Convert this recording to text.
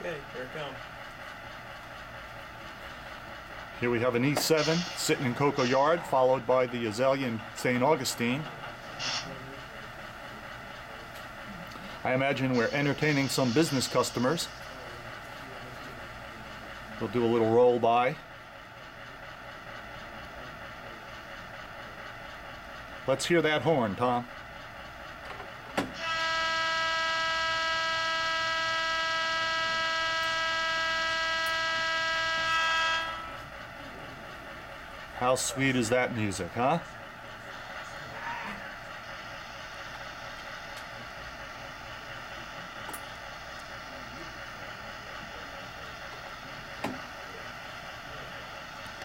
Okay, here it comes. Here we have an E7 sitting in Cocoa Yard, followed by the Azalea in St. Augustine. I imagine we're entertaining some business customers. We'll do a little roll by. Let's hear that horn, Tom. How sweet is that music, huh?